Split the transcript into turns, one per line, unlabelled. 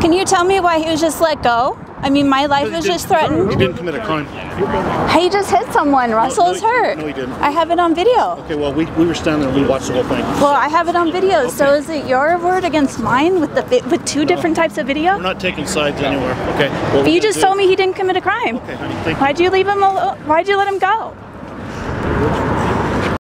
Can you tell me why he was just let go? I mean, my life was just threatened.
He didn't commit a crime.
He just hit someone. Russell
no,
is hurt.
no, he didn't.
I have it on video.
Okay, well, we, we were standing there and we watched the whole thing.
Well, I have it on video. So is it your word against mine with the with two different types of video?
We're not taking sides anywhere. Okay. Well,
But you just told me he didn't commit a crime.
Okay, honey.
Why'd you leave him alone? Why'd you let him go?